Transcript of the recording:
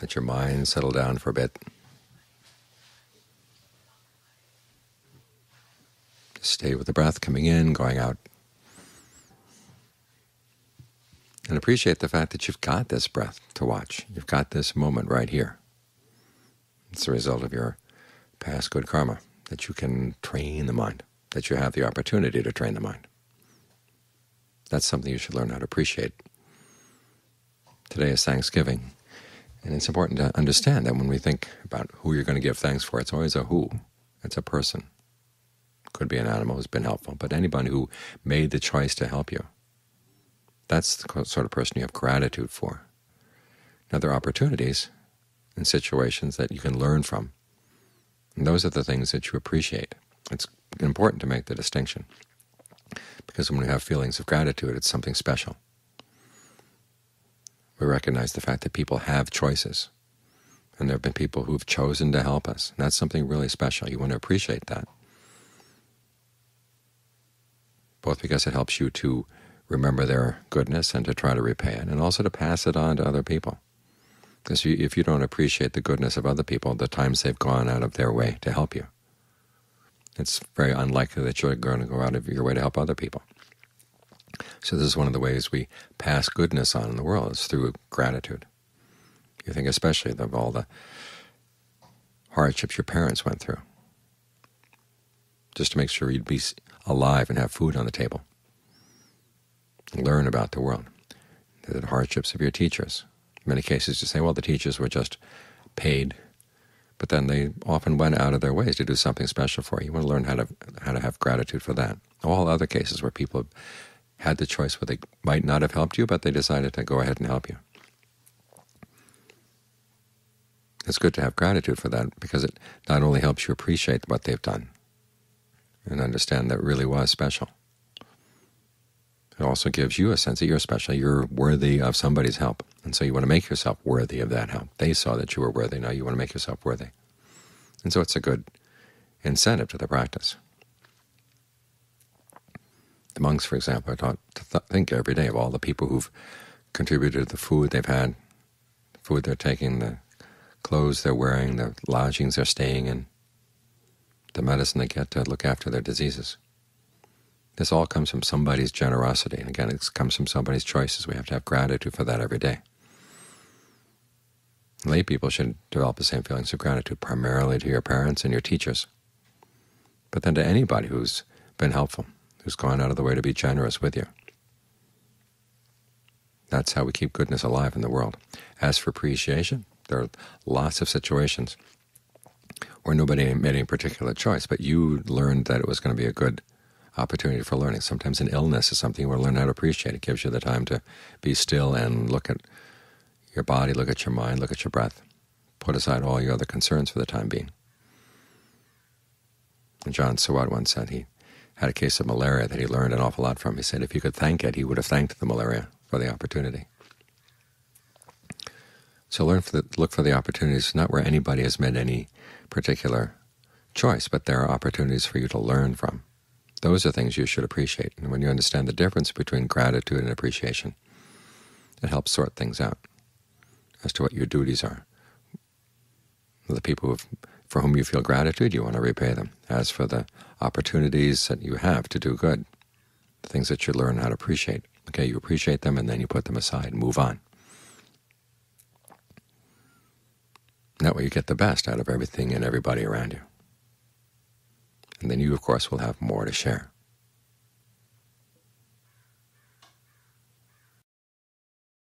Let your mind settle down for a bit. Stay with the breath coming in, going out. And appreciate the fact that you've got this breath to watch. You've got this moment right here. It's a result of your past good karma, that you can train the mind, that you have the opportunity to train the mind. That's something you should learn how to appreciate. Today is Thanksgiving, and it's important to understand that when we think about who you're going to give thanks for, it's always a who. It's a person. Could be an animal who's been helpful, but anybody who made the choice to help you. That's the sort of person you have gratitude for. Now, there are opportunities and situations that you can learn from, and those are the things that you appreciate. It's important to make the distinction, because when we have feelings of gratitude, it's something special. We recognize the fact that people have choices, and there have been people who have chosen to help us. And that's something really special. You want to appreciate that, both because it helps you to remember their goodness and to try to repay it, and also to pass it on to other people. Because if you don't appreciate the goodness of other people, the times they've gone out of their way to help you, it's very unlikely that you're going to go out of your way to help other people. So this is one of the ways we pass goodness on in the world is through gratitude. You think especially of all the hardships your parents went through, just to make sure you'd be alive and have food on the table. Learn about the world. The hardships of your teachers. In many cases you say, well, the teachers were just paid, but then they often went out of their ways to do something special for you. You want to learn how to how to have gratitude for that. All other cases where people had the choice where they might not have helped you, but they decided to go ahead and help you. It's good to have gratitude for that because it not only helps you appreciate what they've done and understand that really was special, it also gives you a sense that you're special, you're worthy of somebody's help, and so you want to make yourself worthy of that help. They saw that you were worthy, now you want to make yourself worthy. And so it's a good incentive to the practice. The monks, for example, are taught to th think every day of all the people who've contributed the food they've had, the food they're taking, the clothes they're wearing, the lodgings they're staying in, the medicine they get to look after their diseases. This all comes from somebody's generosity. And again, it comes from somebody's choices. We have to have gratitude for that every day. Lay people should develop the same feelings of gratitude, primarily to your parents and your teachers, but then to anybody who's been helpful who's gone out of the way to be generous with you. That's how we keep goodness alive in the world. As for appreciation, there are lots of situations where nobody made any particular choice, but you learned that it was going to be a good opportunity for learning. Sometimes an illness is something you want to learn how to appreciate. It gives you the time to be still and look at your body, look at your mind, look at your breath. Put aside all your other concerns for the time being. And Ajaan Suwat once said he had a case of malaria that he learned an awful lot from. He said if you could thank it, he would have thanked the malaria for the opportunity. So learn for the, look for the opportunities, not where anybody has made any particular choice, but there are opportunities for you to learn from. Those are things you should appreciate. And when you understand the difference between gratitude and appreciation, it helps sort things out as to what your duties are. The people who for whom you feel gratitude, you want to repay them. As for the opportunities that you have to do good, the things that you learn how to appreciate, okay, you appreciate them and then you put them aside and move on. That way you get the best out of everything and everybody around you. And then you, of course, will have more to share.